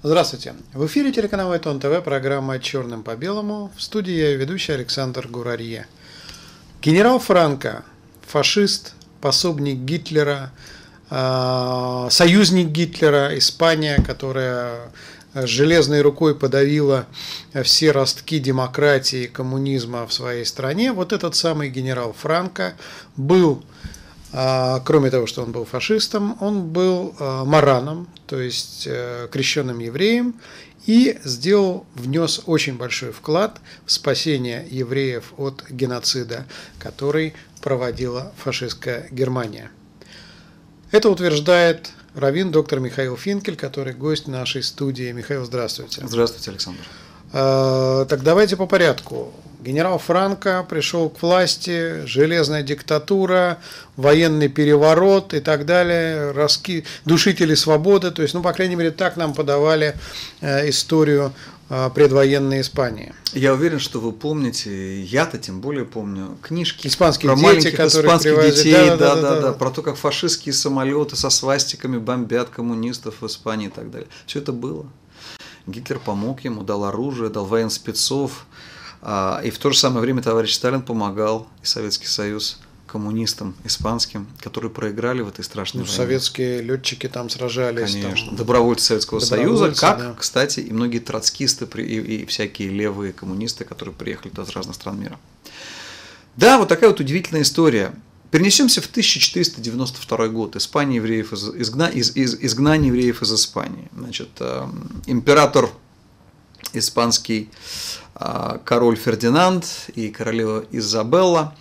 Здравствуйте. В эфире телеканала Этон ТВ программа «Черным по белому». В студии я ведущий Александр Гурарье. Генерал Франко, фашист, пособник Гитлера, э, союзник Гитлера, Испания, которая железной рукой подавила все ростки демократии и коммунизма в своей стране. Вот этот самый генерал Франко был а, кроме того, что он был фашистом, он был а, мараном, то есть э, крещенным евреем, и сделал, внес очень большой вклад в спасение евреев от геноцида, который проводила фашистская Германия. Это утверждает раввин доктор Михаил Финкель, который гость нашей студии. Михаил, здравствуйте. Здравствуйте, Александр. А, так давайте по порядку. Генерал Франко пришел к власти, железная диктатура, военный переворот и так далее, раски... душители свободы. То есть, ну, по крайней мере, так нам подавали э, историю э, предвоенной Испании. Я уверен, что вы помните, я-то тем более помню, книжки испанские про дети, маленьких которые испанских привозили. детей, Да, да, да, да, да, да, да. про то, как фашистские самолеты со свастиками бомбят коммунистов в Испании и так далее. Все это было. Гитлер помог ему, дал оружие, дал военспецов, а, и в то же самое время товарищ Сталин помогал и Советский Союз коммунистам испанским, которые проиграли в этой страшной Ну, войне. советские летчики там сражались. Конечно. там. Добровольцы Советского Добровольцы, Союза, как, да. кстати, и многие троцкисты и, и всякие левые коммунисты, которые приехали туда из разных стран мира. Да, вот такая вот удивительная история. Перенесемся в 1492 год. Испания евреев из, изгна, из, из- изгнание евреев из Испании. Значит, эм, император испанский а, король Фердинанд и королева Изабелла,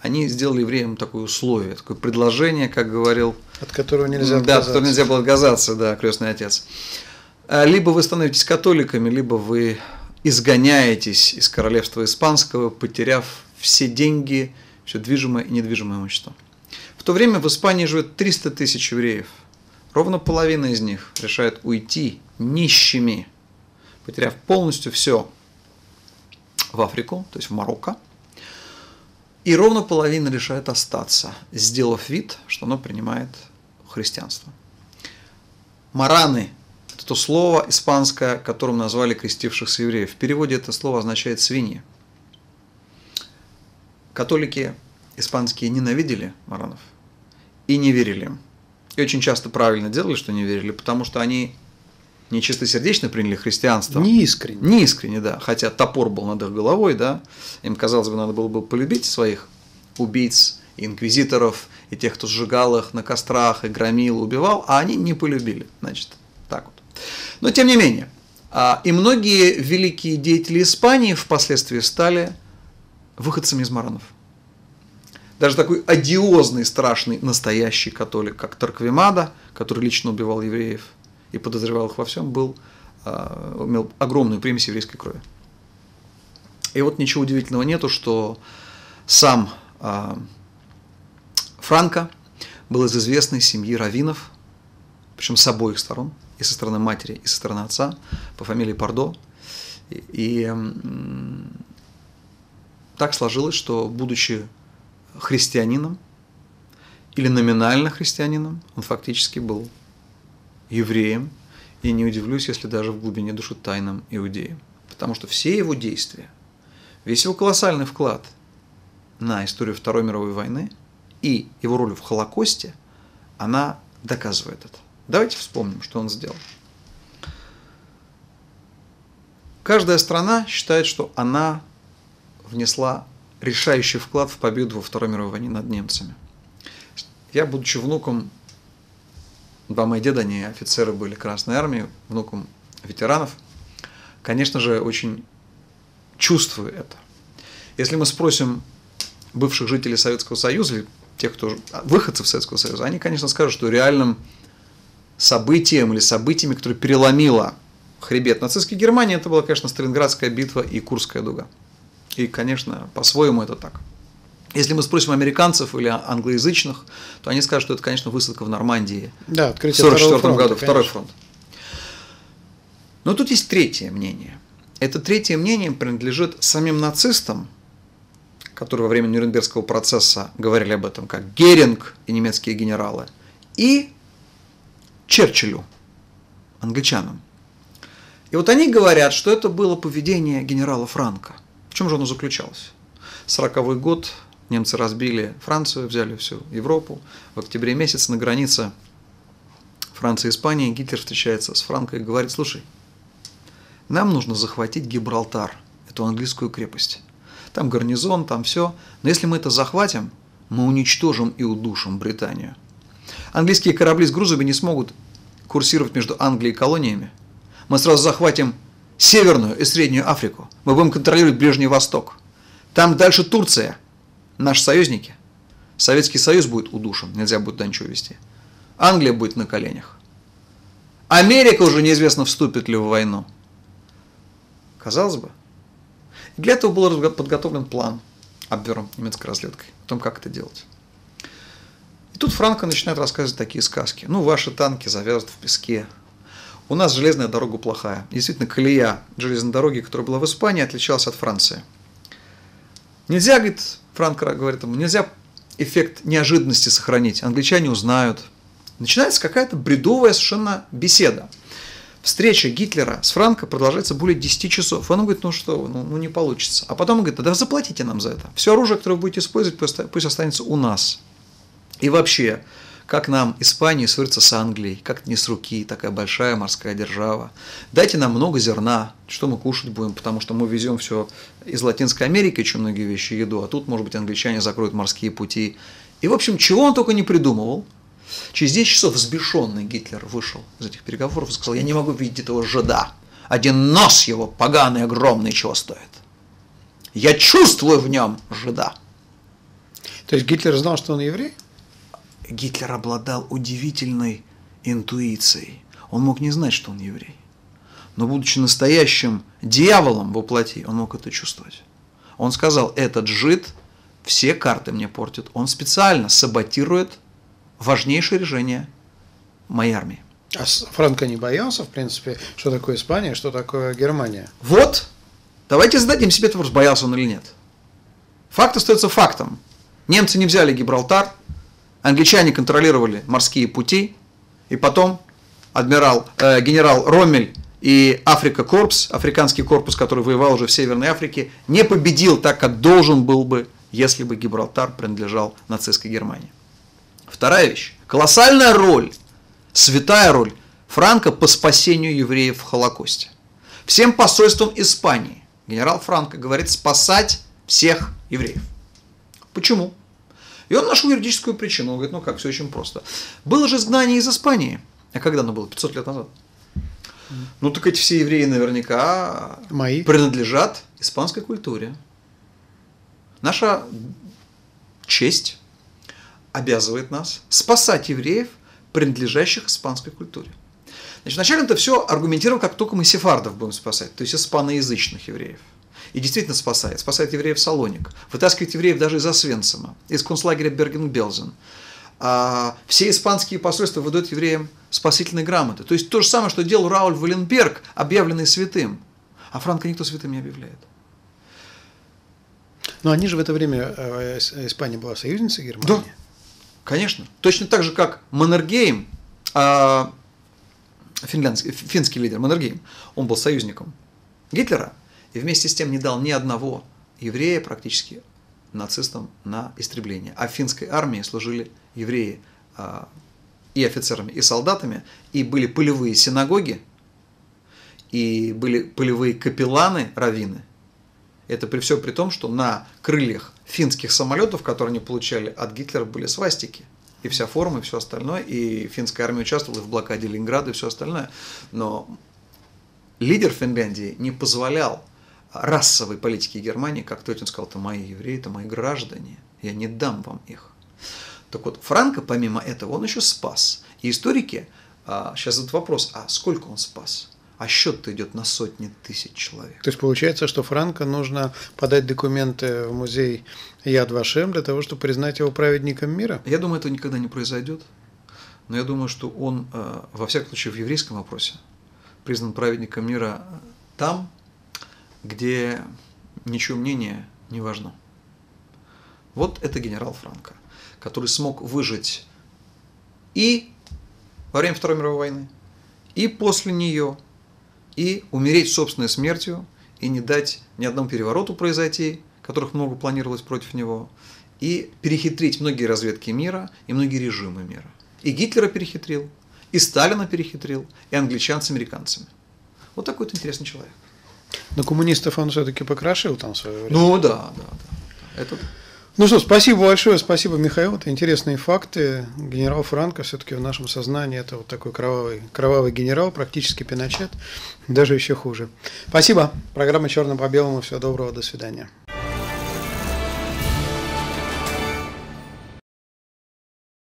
они сделали евреям такое условие, такое предложение, как говорил От которого нельзя да, от отказаться. которого нельзя было отказаться, да, крестный отец. А, Либо вы становитесь католиками, либо вы изгоняетесь из королевства испанского, потеряв все деньги, все движимое и недвижимое имущество. В то время в Испании живет 300 тысяч евреев. Ровно половина из них решает уйти нищими, потеряв полностью все в Африку, то есть в Марокко. И ровно половина решает остаться, сделав вид, что оно принимает христианство. Мараны – это то слово испанское, которым назвали крестившихся евреев. В переводе это слово означает свиньи. Католики испанские ненавидели маранов и не верили им. И очень часто правильно делали, что не верили, потому что они не чистосердечно приняли христианство. Не искренне. Не искренне, да. Хотя топор был над их головой, да. Им, казалось бы, надо было бы полюбить своих убийц, инквизиторов, и тех, кто сжигал их на кострах, и громил, убивал, а они не полюбили. Значит, так вот. Но тем не менее, а, и многие великие деятели Испании впоследствии стали выходцами из маранов. Даже такой одиозный, страшный, настоящий католик, как Тарквимада, который лично убивал евреев и подозревал их во всем, был, а, имел огромную примесь еврейской крови. И вот ничего удивительного нету, что сам а, Франко был из известной семьи раввинов, причем с обоих сторон, и со стороны матери, и со стороны отца, по фамилии Пардо. И, и, так сложилось, что будучи христианином или номинально христианином, он фактически был евреем, и не удивлюсь, если даже в глубине души тайным иудеем. Потому что все его действия, весь его колоссальный вклад на историю Второй мировой войны и его роль в Холокосте, она доказывает это. Давайте вспомним, что он сделал. Каждая страна считает, что она внесла решающий вклад в победу во Второй мировой войне над немцами. Я, будучи внуком, два мои деда, они офицеры были Красной Армии, внуком ветеранов, конечно же, очень чувствую это. Если мы спросим бывших жителей Советского Союза, или тех, кто выходцев Советского Союза, они, конечно, скажут, что реальным событием или событиями, которое переломило хребет нацистской Германии, это была, конечно, Сталинградская битва и Курская дуга. И, конечно, по-своему это так. Если мы спросим американцев или англоязычных, то они скажут, что это, конечно, высадка в Нормандии Да, в открытие 1944 второго фронта, году, второй конечно. фронт. Но тут есть третье мнение. Это третье мнение принадлежит самим нацистам, которые во время Нюрнбергского процесса говорили об этом, как Геринг и немецкие генералы, и Черчиллю, англичанам. И вот они говорят, что это было поведение генерала Франка. В чем же оно заключалось? 40 год, немцы разбили Францию, взяли всю Европу. В октябре месяце на границе Франции и Испании Гитлер встречается с Франко и говорит, слушай, нам нужно захватить Гибралтар, эту английскую крепость. Там гарнизон, там все. Но если мы это захватим, мы уничтожим и удушим Британию. Английские корабли с грузами не смогут курсировать между Англией и колониями. Мы сразу захватим Северную и Среднюю Африку. Мы будем контролировать Ближний Восток. Там дальше Турция, наши союзники. Советский Союз будет удушен, нельзя будет туда ничего вести. Англия будет на коленях. Америка уже неизвестно, вступит ли в войну. Казалось бы. Для этого был подготовлен план обвером немецкой разведкой о том, как это делать. И тут Франко начинает рассказывать такие сказки. Ну, ваши танки завязнут в песке. У нас железная дорога плохая. Действительно, колея железной дороги, которая была в Испании, отличалась от Франции. Нельзя, говорит, Франко говорит ему, нельзя эффект неожиданности сохранить. Англичане узнают. Начинается какая-то бредовая совершенно беседа. Встреча Гитлера с Франко продолжается более 10 часов. Он говорит, ну что, ну, ну не получится. А потом он говорит, да заплатите нам за это. Все оружие, которое вы будете использовать, пусть останется у нас. И вообще, как нам Испании ссориться с Англией, как не с руки, такая большая морская держава. Дайте нам много зерна, что мы кушать будем, потому что мы везем все из Латинской Америки, очень многие вещи, еду, а тут, может быть, англичане закроют морские пути. И, в общем, чего он только не придумывал – Через 10 часов взбешенный Гитлер вышел из этих переговоров и сказал, я не могу видеть этого жида. Один нос его поганый, огромный, чего стоит. Я чувствую в нем жида. То есть Гитлер знал, что он еврей? Гитлер обладал удивительной интуицией. Он мог не знать, что он еврей. Но будучи настоящим дьяволом во плоти, он мог это чувствовать. Он сказал, этот жид все карты мне портит. Он специально саботирует важнейшее решение моей армии. А Франко не боялся, в принципе, что такое Испания, что такое Германия? Вот. Давайте зададим себе этот вопрос, боялся он или нет. Факт остается фактом. Немцы не взяли Гибралтар, англичане контролировали морские пути, и потом адмирал, э, генерал Роммель и Африка Корпус, африканский корпус, который воевал уже в Северной Африке, не победил так, как должен был бы, если бы Гибралтар принадлежал нацистской Германии. Вторая вещь. Колоссальная роль, святая роль Франка по спасению евреев в Холокосте. Всем посольством Испании генерал Франко говорит спасать всех евреев. Почему? И он нашел юридическую причину. Он говорит, ну как, все очень просто. Было же изгнание из Испании. А когда оно было? 500 лет назад. Ну так эти все евреи наверняка Мои. принадлежат испанской культуре. Наша честь обязывает нас спасать евреев, принадлежащих испанской культуре. Значит, вначале это все аргументировал, как только мы сефардов будем спасать, то есть испаноязычных евреев. И действительно спасает. Спасает евреев Салоник. Вытаскивает евреев даже из Освенцима, из концлагеря Берген-Белзен. А все испанские посольства выдают евреям спасительные грамоты. То есть то же самое, что делал Рауль Валенберг, объявленный святым. А Франко никто святым не объявляет. Но они же в это время, э, Испания была союзницей Германии. Да. Конечно. Точно так же, как Маннергейм, а, финский лидер Маннергейм, он был союзником Гитлера и вместе с тем не дал ни одного еврея практически нацистам на истребление. А в финской армии служили евреи а, и офицерами, и солдатами, и были полевые синагоги, и были полевые капелланы, раввины. Это при всем при том, что на крыльях финских самолетов, которые они получали от Гитлера, были свастики. И вся форма, и все остальное. И финская армия участвовала в блокаде Ленинграда и все остальное. Но лидер Финляндии не позволял расовой политике Германии, как Тотин сказал, это мои евреи, это мои граждане, я не дам вам их. Так вот, Франко, помимо этого, он еще спас. И историки а, сейчас задают вопрос, а сколько он спас? а счет-то идет на сотни тысяч человек. То есть получается, что Франко нужно подать документы в музей Яд Вашем для того, чтобы признать его праведником мира? Я думаю, это никогда не произойдет. Но я думаю, что он, э, во всяком случае, в еврейском вопросе признан праведником мира там, где ничего мнение не важно. Вот это генерал Франко, который смог выжить и во время Второй мировой войны, и после нее – и умереть собственной смертью, и не дать ни одному перевороту произойти, которых много планировалось против него, и перехитрить многие разведки мира и многие режимы мира. И Гитлера перехитрил, и Сталина перехитрил, и англичан с американцами. Вот такой вот интересный человек. Но коммунистов он все-таки покрошил там свое время. Ну да, да, да. Это Ну что, спасибо большое, спасибо, Михаил. Это интересные факты. Генерал Франко все-таки в нашем сознании это вот такой кровавый, кровавый генерал, практически пиночет, даже еще хуже. Спасибо. Программа «Черным по белому». Всего доброго, до свидания.